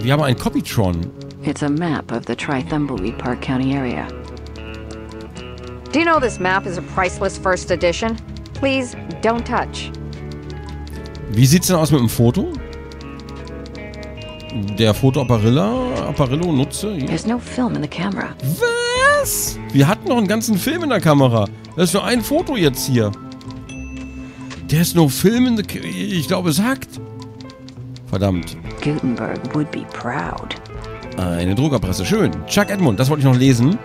Wir haben einen Copytron. It's a map of the Tri-Thumbleweed Park County area. Do you know this map is a priceless first edition? Please don't touch. Wie sieht's denn aus mit dem Foto? Der Fotoapparilla, Apparillo nutze. Hier. There's no film in the camera. Was? Wir hatten noch einen ganzen Film in der Kamera. Das ist nur ein Foto jetzt hier. Ist nur Film in. K ich glaube, es hackt. Verdammt. Gutenberg would be proud. Eine Druckerpresse. Schön. Chuck Edmund, das wollte ich noch lesen.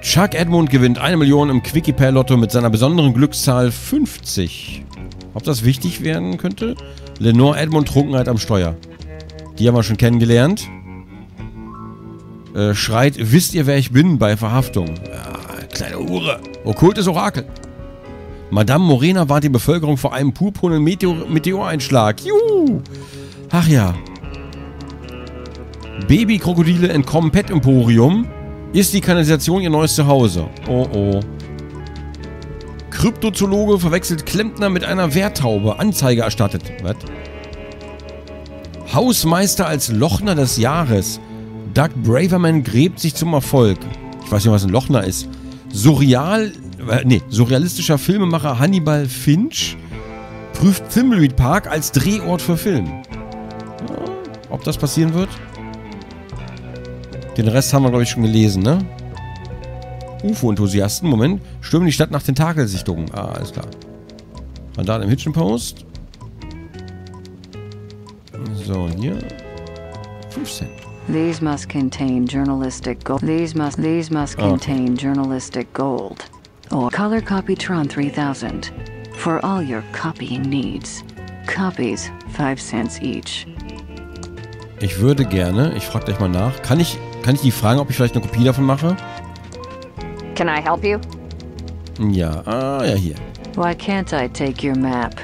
Chuck Edmund gewinnt eine Million im Quickie Pair Lotto mit seiner besonderen Glückszahl 50. Ob das wichtig werden könnte? Lenore Edmund Trunkenheit am Steuer. Die haben wir schon kennengelernt. Äh, schreit, wisst ihr, wer ich bin bei Verhaftung? Ja, kleine Hure. Okkultes Orakel. Madame Morena warnt die Bevölkerung vor einem purpurnen Meteor Meteoreinschlag. Juhu. Ach ja. Babykrokodile entkommen Pet Emporium. Ist die Kanalisation ihr neues Zuhause? Oh oh. Kryptozoologe verwechselt Klempner mit einer Wehrtaube. Anzeige erstattet. Was? Hausmeister als Lochner des Jahres. Doug Braverman gräbt sich zum Erfolg. Ich weiß nicht, was ein Lochner ist. Surreal, äh, nee, surrealistischer Filmemacher Hannibal Finch prüft Thimbleweed Park als Drehort für Film. Ja, ob das passieren wird? Den Rest haben wir, glaube ich, schon gelesen, ne? UFO-Enthusiasten, Moment, stürmen die Stadt nach Tentakelsichtungen. Ah, alles klar. Mandat im Hitchen Post. So, hier. 5 Cent. These must contain journalistic gold. These must these must Oh. contain journalistic gold. Or color Copytron 3000 for all your copying needs. Copies 5 cents each. Ich würde gerne, ich frage gleich mal nach, kann ich, kann ich die fragen, ob ich vielleicht eine Kopie davon mache? Can I help you? Ja, ah, ja, hier. Why can't I take your map?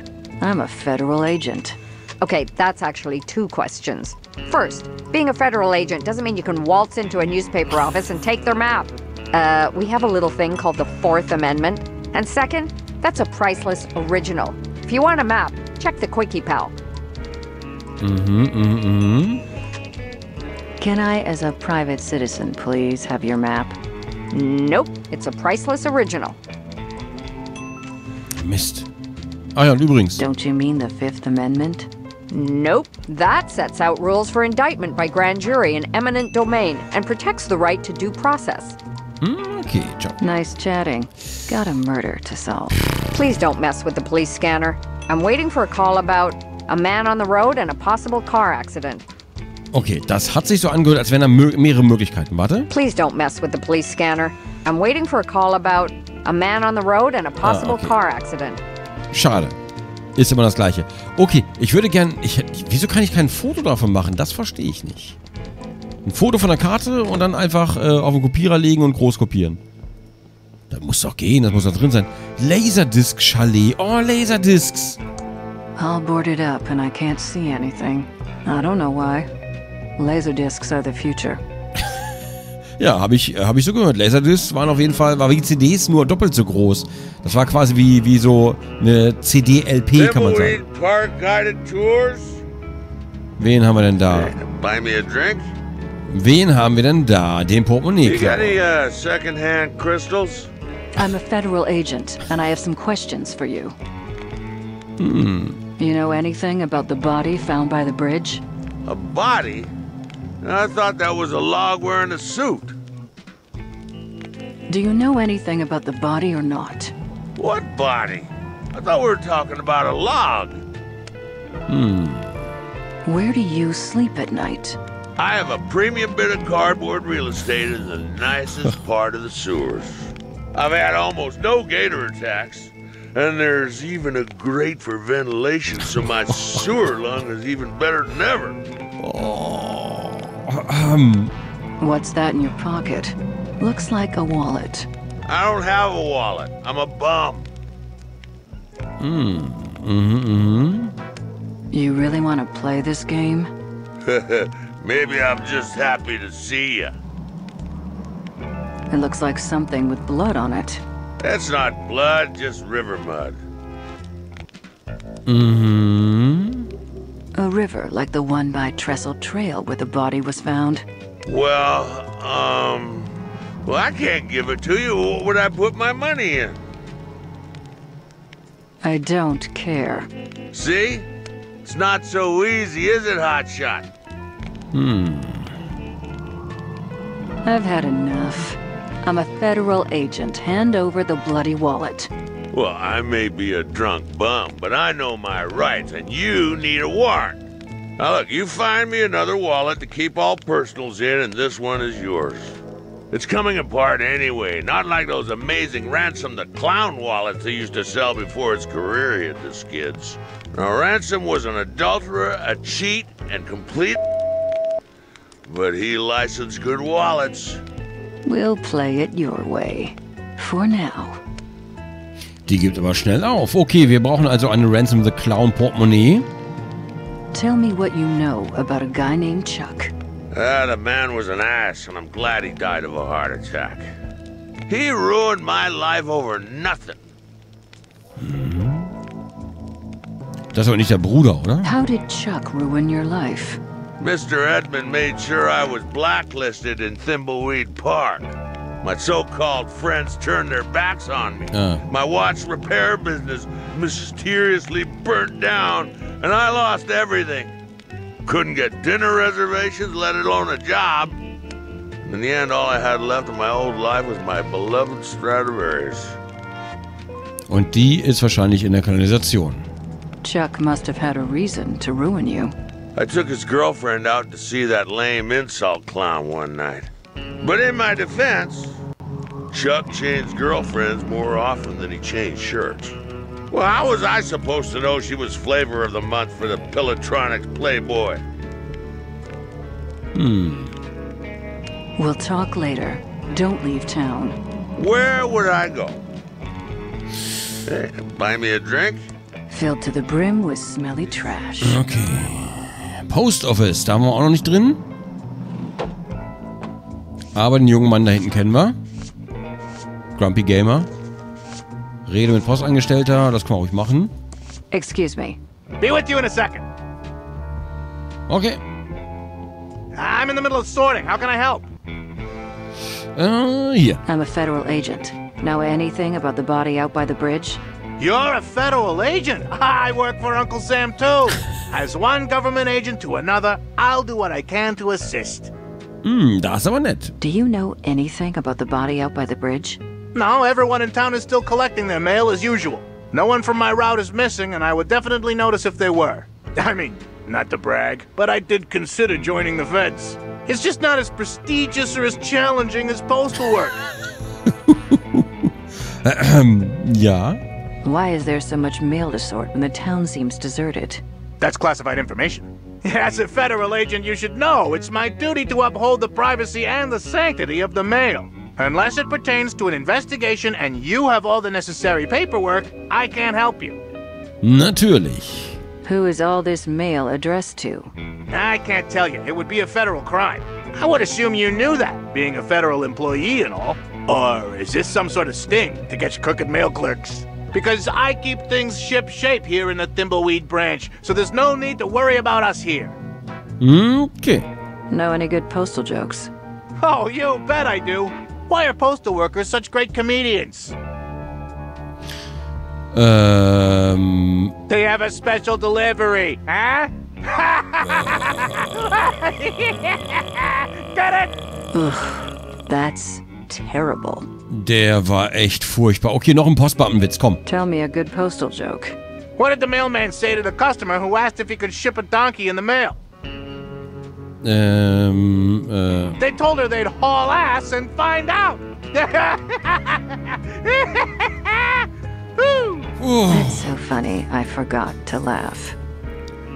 I'm a federal agent. Okay, that's actually two questions. First, being a federal agent doesn't mean you can waltz into a newspaper office and take their map. Uh, we have a little thing called the Fourth Amendment. And second, that's a priceless original. If you want a map, check the Quickie Pal. Mhm, mhm, mhm. Can I, as a private citizen, please have your map? Nope, it's a priceless original. Mist. Ah ja, übrigens. Don't you mean the Fifth Amendment? Nope, that sets out rules for indictment by grand jury in eminent domain and protects the right to due process. Okay, ciao. Nice chatting. Got a murder to solve. Please don't mess with the police scanner. I'm waiting for a call about a man on the road and a possible car accident. Okay, das hat sich so angehört, als wären da mehrere Möglichkeiten. Warte. Please don't mess with the police scanner. I'm waiting for a call about a man on the road and a possible okay. car accident. Schade. Ist immer das gleiche. Okay, ich würde gern... Ich, wieso kann ich kein Foto davon machen? Das verstehe ich nicht. Ein Foto von der Karte und dann einfach äh, auf den Kopierer legen und groß kopieren. Das muss doch gehen, das muss doch drin sein. Laserdisc Chalet. Oh, Laserdiscs. All boarded up and I can't see anything. I don't know why. Laserdiscs are the future. Ja, habe ich, äh, hab ich so gehört. Laserdiscs waren auf jeden Fall, war wie CDs, nur doppelt so groß. Das war quasi wie, wie so eine CD-LP, kann man sagen. Wen haben wir denn da? Buy me a drink? Wen haben wir denn da? Den Portemonnaie. You got any uh, secondhand crystals? I'm a federal agent and I have some questions for you. Hmm. You know anything about the body found by the bridge? A body? I thought that was a log wearing a suit. Do you know anything about the body or not? What body? I thought we were talking about a log. Hmm. Where do you sleep at night? I have a premium bit of cardboard real estate in the nicest part of the sewers. I've had almost no gator attacks, and there's even a grate for ventilation, so my sewer lung is even better than ever. Ähm, What's that in your pocket? Looks like a wallet. I don't have a wallet. I'm a bum. mhm, mhm. You really want to play this game? Maybe I'm just happy to see you. It looks like something with blood on it. That's not blood, just river mud. Mhm. A river like the one by Trestle Trail where the body was found. Well, um. Well, I can't give it to you. What would I put my money in? I don't care. See? It's not so easy, is it, Hotshot? Hmm. I've had enough. I'm a federal agent. Hand over the bloody wallet. Well, I may be a drunk bum, but I know my rights, and you need a warrant. Now, look, you find me another wallet to keep all personals in, and this one is yours. It's coming apart anyway, not like those amazing Ransom the Clown wallets they used to sell before his career hit the skids. Now, Ransom was an adulterer, a cheat, and complete. But he licensed good wallets. We'll play it your way. For now. Die gibt aber schnell auf. Okay, wir brauchen also eine Ransom the Clown Portemonnaie. Tell me what you know about a guy named Chuck. Ah, the man was an ass, and I'm glad he died of a heart attack. He ruined my life over nothing. Das ist aber nicht der Bruder, oder? How did Chuck ruin your life? Mr. Edmund made sure I was blacklisted in Thimbleweed Park. My so-called friends turned their backs on me. Ah. My watch repair business mysteriously burnt down, and I lost everything. Couldn't get dinner reservations, let alone a job. In the end, all I had left of my old life was my beloved Stradivarius. Und die ist wahrscheinlich in der Kanalisation. Chuck must have had a reason to ruin you. I took his girlfriend out to see that lame insult clown one night. But in my defense, Chuck changed girlfriends more often than he changed shirts. Well, how was I supposed to know she was flavor of the month for the Pilotronics Playboy? Hmm. We'll talk later. Don't leave town. Where would I go? Hey, buy me a drink? Filled to the brim with smelly trash. Okay. Post Office, da haben wir auch noch nicht drin. Aber den jungen Mann da hinten kennen wir. Grumpy Gamer. Rede mit Postangestellter, das können wir ruhig machen. Excuse me. Be with you in a second. Okay. I'm in the middle of sorting. How can I help? Äh, hier. I'm a federal agent. Know anything about the body out by the bridge? You're a federal agent. I work for Uncle Sam too. As one government agent to another, I'll do what I can to assist. Hm, da ist aber nett. Do you know anything about the body out by the bridge? No, everyone in town is still collecting their mail as usual. No one from my route is missing, and I would definitely notice if they were. I mean, not to brag, but I did consider joining the feds. It's just not as prestigious or as challenging as postal work. Ja. Why is there so much mail to sort when the town seems deserted? That's classified information. As a federal agent, you should know it's my duty to uphold the privacy and the sanctity of the mail. Unless it pertains to an investigation and you have all the necessary paperwork, I can't help you. Natürlich. Who is all this mail addressed to? I can't tell you. It would be a federal crime. I would assume you knew that, being a federal employee and all. Or is this some sort of sting to get you crooked mail clerks? Because I keep things ship shape here in the Thimbleweed branch, so there's no need to worry about us here. Okay. Know any good postal jokes? Oh, you bet I do. Why are postal workers such great comedians? Ähm, They have a special delivery, huh? Get it? Ugh, That's terrible. Der war echt furchtbar. Okay, noch ein Postbeamtenwitz, komm. Tell me a good postal joke. What did the mailman say to the customer who asked if he could ship a donkey in the mail? Ähm, äh, They told her they'd haul ass and find out. Whew. That's so funny, I forgot to laugh.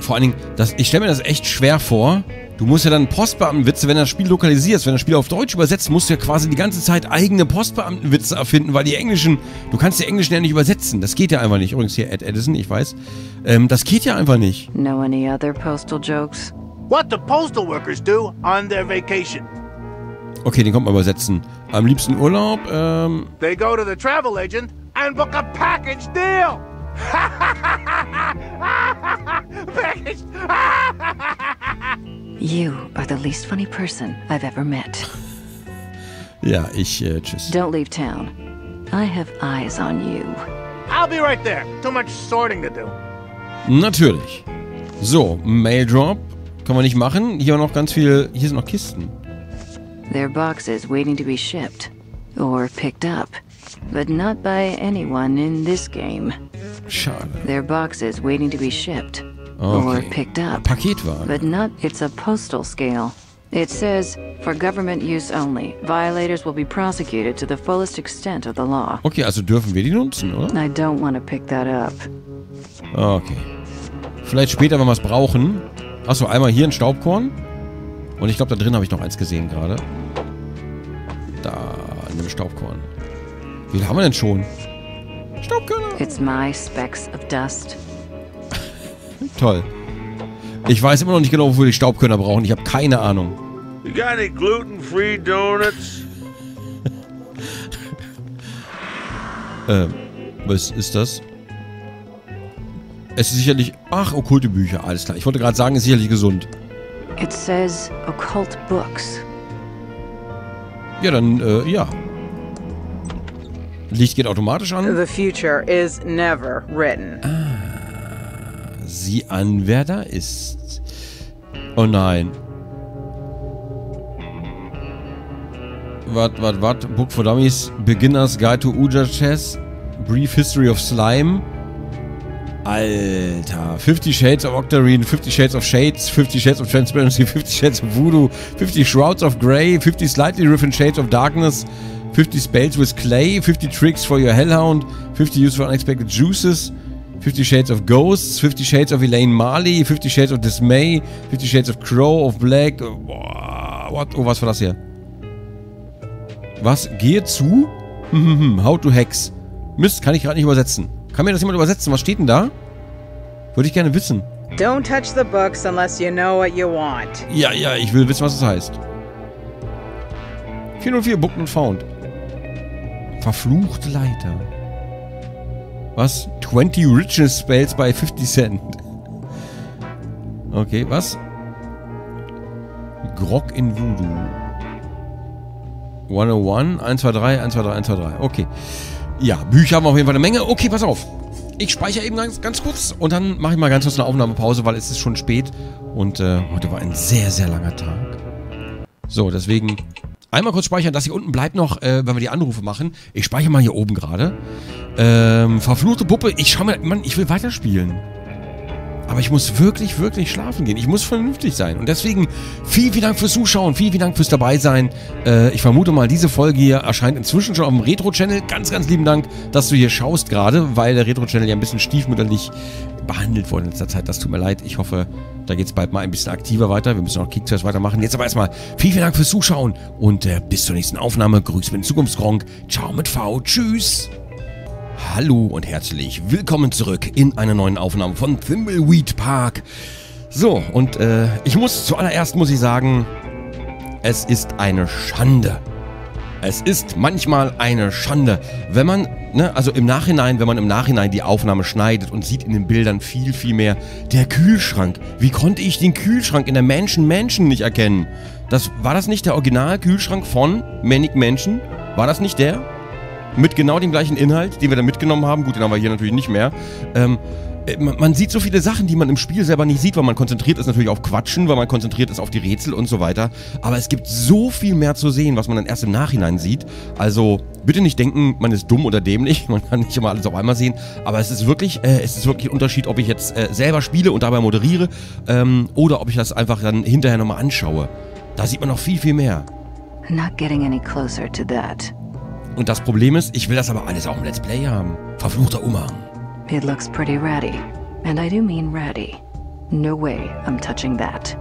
vor allen Dingen, das, ich stelle mir das echt schwer vor. Du musst ja dann Postbeamtenwitze, wenn du das Spiel lokalisierst, wenn du das Spiel auf Deutsch übersetzt, musst du ja quasi die ganze Zeit eigene Postbeamtenwitze erfinden, weil die englischen, du kannst die englischen ja nicht übersetzen. Das geht ja einfach nicht. Übrigens hier Ed Edison, ich weiß. Ähm, das geht ja einfach nicht. Know any other postal jokes? what do postal workers do on their vacation? Okay, den kommt man übersetzen. Am liebsten Urlaub, ähm, They go to the travel agent and book a package deal. You are the least funny person I've ever met. Ja, ich, äh, tschüss. Don't leave town. I have eyes on you. I'll be right there. Too much sorting to do. Natürlich. So, Mail Drop. Kann man nicht machen. Hier noch ganz viel. Hier sind noch Kisten. There are boxes waiting to be shipped or picked up, but not by anyone in this game. Schade. There are boxes waiting to be shipped or Okay. picked up, Paketware. but not. It's a postal scale. It says, for government use only. Violators will be prosecuted to the fullest extent of the law. Okay, also dürfen wir die nutzen, oder? I don't want to pick that up. Okay. Vielleicht später, wenn wir es brauchen. Achso, einmal hier ein Staubkorn. Und ich glaube, da drin habe ich noch eins gesehen gerade. Da, in dem Staubkorn. Wie viel haben wir denn schon? Staubkörner. It's my specks of dust. Toll. Ich weiß immer noch nicht genau, wofür die Staubkörner brauchen. Ich habe keine Ahnung. You got any gluten-free donuts? Ähm, was ist das? Es ist sicherlich... Ach, okkulte Bücher. Alles klar. Ich wollte gerade sagen, es ist sicherlich gesund. It says occult books. Ja, dann, äh, ja. Licht geht automatisch an. The future is never written. Sieh an, wer da ist. Oh nein. Wart, wart, wart. Book for Dummies. Beginner's Guide to Uja Chess. Brief History of Slime. Alter. 50 Shades of Octarine, 50 Shades of Shades, 50 Shades of Transparency, 50 Shades of Voodoo, 50 Shrouds of Grey, 50 Slightly Different Shades of Darkness, 50 Spells with Clay, 50 Tricks for your Hellhound, 50 Use for Unexpected Juices, 50 Shades of Ghosts, 50 Shades of Elaine Marley, 50 Shades of Dismay, 50 Shades of Crow, of Black. Boah, what? Oh, was war das hier? Was? Gehe zu? Hm, hm, hm. How to Hex. Mist, kann ich gerade nicht übersetzen. Kann mir das jemand übersetzen? Was steht denn da? Würde ich gerne wissen. Don't touch the books unless you know what you want. Ja, ja, ich will wissen, was das heißt. 404 Booked and Found. Verfluchte Leiter. Was? 20 Richness Spells bei 50 Cent. Okay, was? Grog in Voodoo. 101, 123, 123, 123. Okay. Ja, Bücher haben wir auf jeden Fall eine Menge. Okay, pass auf. Ich speichere eben ganz, ganz kurz und dann mache ich mal ganz kurz eine Aufnahmepause, weil es ist schon spät. Und äh, heute war ein sehr, sehr langer Tag. So, deswegen einmal kurz speichern. Das hier unten bleibt noch, äh, wenn wir die Anrufe machen. Ich speichere mal hier oben gerade. Ähm, verfluchte Puppe. Ich schau mir, Mann, ich will weiterspielen. Aber ich muss wirklich, wirklich schlafen gehen. Ich muss vernünftig sein. Und deswegen vielen, vielen Dank fürs Zuschauen. Vielen, vielen Dank fürs Dabeisein. Äh, ich vermute mal, diese Folge hier erscheint inzwischen schon auf dem Retro-Channel. Ganz, ganz lieben Dank, dass du hier schaust gerade, weil der Retro-Channel ja ein bisschen stiefmütterlich behandelt wurde in letzter Zeit. Das tut mir leid. Ich hoffe, da geht es bald mal ein bisschen aktiver weiter. Wir müssen noch Kickstars weitermachen. Jetzt aber erstmal vielen, vielen Dank fürs Zuschauen. Und äh, bis zur nächsten Aufnahme. Grüß mit Zukunftsgronk. Ciao mit V. Tschüss. Hallo und herzlich willkommen zurück in einer neuen Aufnahme von Thimbleweed Park. So, und äh, ich muss zuallererst muss ich sagen, es ist eine Schande. Es ist manchmal eine Schande, wenn man, ne, also im Nachhinein, wenn man im Nachhinein die Aufnahme schneidet und sieht in den Bildern viel, viel mehr, der Kühlschrank. Wie konnte ich den Kühlschrank in der Mansion Mansion nicht erkennen? Das, war das nicht der Original-Kühlschrank von Manic Mansion? War das nicht der? Mit genau dem gleichen Inhalt, den wir da mitgenommen haben. Gut, den haben wir hier natürlich nicht mehr. Ähm, äh, man, man sieht so viele Sachen, die man im Spiel selber nicht sieht, weil man konzentriert ist natürlich auf Quatschen, weil man konzentriert ist auf die Rätsel und so weiter. Aber es gibt so viel mehr zu sehen, was man dann erst im Nachhinein sieht. Also bitte nicht denken, man ist dumm oder dämlich. Man kann nicht immer alles auf einmal sehen. Aber es ist wirklich, äh, es ist wirklich ein Unterschied, ob ich jetzt äh, selber spiele und dabei moderiere ähm, oder ob ich das einfach dann hinterher nochmal anschaue. Da sieht man noch viel, viel mehr. Not getting any closer to that. Und das Problem ist, ich will das aber alles auch im Let's Play haben. Verfluchter Umhang. It looks pretty ratty. And I do mean ratty. No way I'm touching that.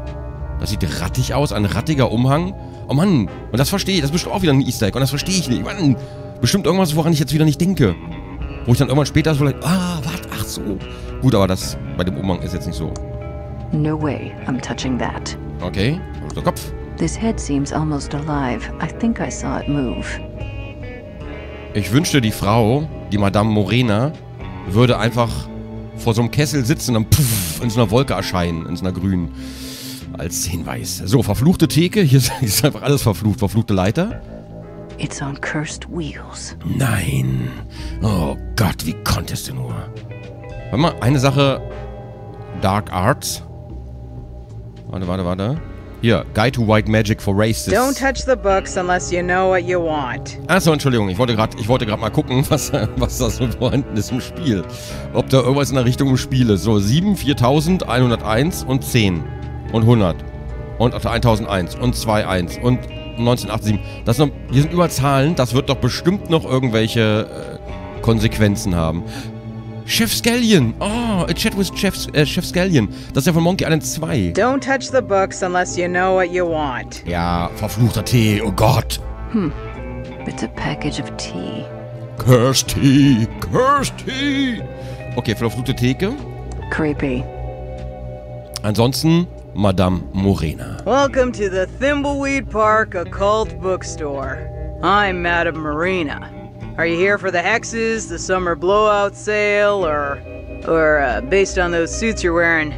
Das sieht rattig aus, ein rattiger Umhang. Oh Mann, und das verstehe ich, das ist bestimmt auch wieder ein Easter Egg und das verstehe ich nicht. Mann, bestimmt irgendwas, woran ich jetzt wieder nicht denke. Wo ich dann irgendwann später so vielleicht, ah, warte, ach so. Gut, aber das bei dem Umhang ist jetzt nicht so. No way I'm touching that. Okay, der Kopf. This head seems almost alive. I think I saw it move. Ich wünschte, die Frau, die Madame Morena, würde einfach vor so einem Kessel sitzen und dann puff, in so einer Wolke erscheinen, in so einer grünen. Als Hinweis. So, verfluchte Theke. Hier ist einfach alles verflucht. Verfluchte Leiter. It's on cursed wheels. Nein. Oh Gott, wie konntest du nur? Warte mal, eine Sache. Dark Arts. Warte, warte, warte. Hier, Guide to White Magic for Races. Don't touch the books unless you know what you want. Achso, Entschuldigung, ich wollte gerade mal gucken, was, was da so vorhanden ist im Spiel. Ob da irgendwas in der Richtung im Spiel ist. So, 7, 4101 und 10 und 100 und 1001 und 21 und 1987. Das noch, hier sind überall Zahlen, das wird doch bestimmt noch irgendwelche äh, Konsequenzen haben. Chef Scallion. Oh, a chat with Chef, äh, Chef Scallion. Das ist ja von Monkey Island 2. Don't touch the books unless you know what you want. Ja, verfluchter Tee. Oh Gott. Hm. It's a package of tea. Cursed Tea. Cursed Tea. Okay, verfluchte Theke. Creepy. Ansonsten Madame Morena. Welcome to the Thimbleweed Park Occult Bookstore. I'm Madame Marina. Are you here for the hexes, the summer blowout sale, or, or uh, based on those suits you're wearing,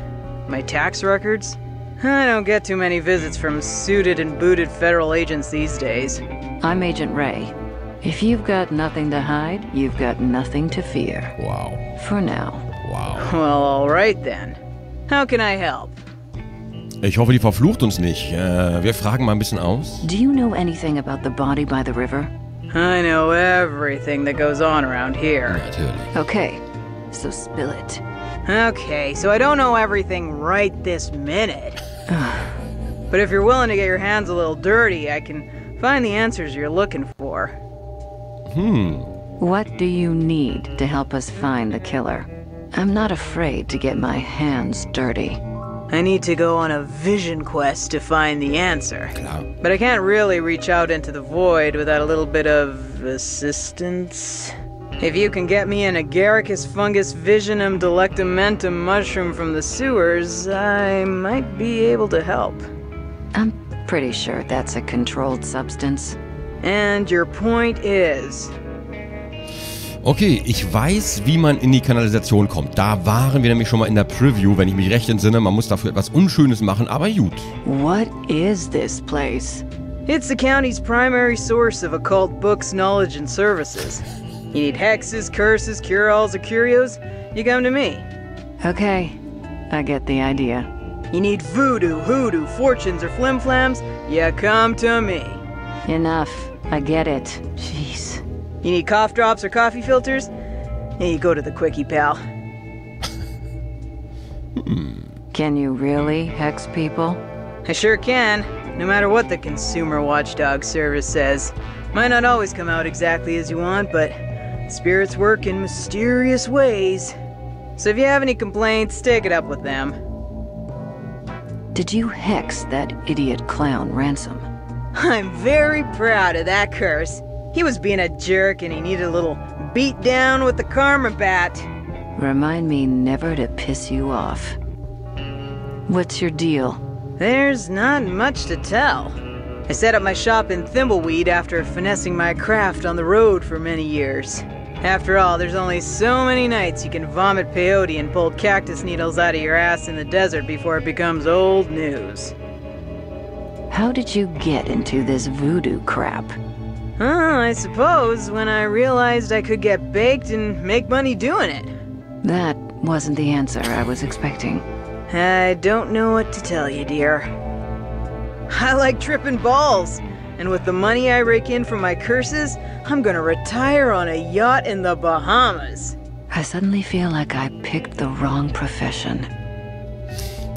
my tax records? I don't get too many visits from suited and booted federal agents these days. I'm Agent Ray. If you've got nothing to hide, you've got nothing to fear. Wow. For now. Wow. Well, alright then. How can I help? Ich hoffe, die verflucht uns nicht. Äh, wir fragen mal ein bisschen aus. Do you know anything about the body by the river? I know everything that goes on around here. Natürlich. Okay, so spill it. Okay, so I don't know everything right this minute. but if you're willing to get your hands a little dirty, I can find the answers you're looking for. Hmm. What do you need to help us find the killer? I'm not afraid to get my hands dirty. I need to go on a vision quest to find the answer. But I can't really reach out into the void without a little bit of assistance. If you can get me an agaricus fungus visionum delectamentum mushroom from the sewers, I might be able to help. I'm pretty sure that's a controlled substance. And your point is, Okay, ich weiß, wie man in die Kanalisation kommt. Da waren wir nämlich schon mal in der Preview, wenn ich mich recht entsinne. Man muss dafür etwas Unschönes machen, aber gut. What is this place? it's the county's primary source of occult books, knowledge, and services. You need hexes, curses, cure-alls, or curios? You come to me. Okay, I get the idea. You need voodoo, hoodoo, fortunes, or flimflams? You come to me. Enough. I get it. Jeez. You need cough drops or coffee filters? Yeah, you go to the Quickie Pal. Can you really hex people? I sure can, no matter what the Consumer Watchdog Service says. Might not always come out exactly as you want, but spirits work in mysterious ways. So if you have any complaints, take it up with them. Did you hex that idiot clown Ransom? I'm very proud of that curse. He was being a jerk and he needed a little beat down with the karma bat. Remind me never to piss you off. What's your deal? There's not much to tell. I set up my shop in Thimbleweed after finessing my craft on the road for many years. After all, there's only so many nights you can vomit peyote and pull cactus needles out of your ass in the desert before it becomes old news. How did you get into this voodoo crap? Oh, I suppose when I realized I could get baked and make money doing it. That wasn't the answer I was expecting. I don't know what to tell you, dear. I like tripping balls, and with the money I rake in from my curses, I'm gonna retire on a yacht in the Bahamas. I suddenly feel like I picked the wrong profession.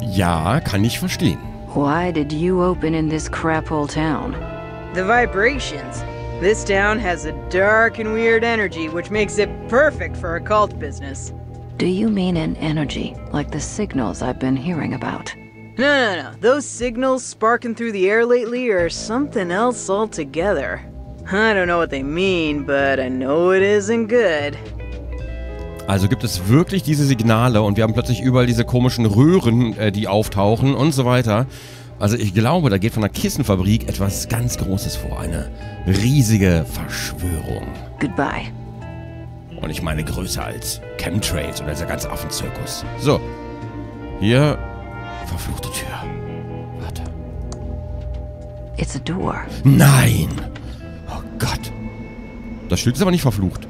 Ja, kann ich verstehen. Why did you open in this crap hole town? The vibrations. This town has a dark and weird energy, which makes it perfect for occult business. Do you mean an energy, like the signals I've been hearing about? No, no, no. Those signals sparking through the air lately are something else altogether. I don't know what they mean, but I know it isn't good. Also gibt es wirklich diese Signale und wir haben plötzlich überall diese komischen Röhren, äh, die auftauchen und so weiter. Also ich glaube, da geht von der Kissenfabrik etwas ganz Großes vor. Eine riesige Verschwörung. Goodbye. Und ich meine größer als Chemtrails oder dieser ganze Affenzirkus. So. Hier. Verfluchte Tür. Warte. It's a door. Nein! Oh Gott. Das Schild ist aber nicht verflucht.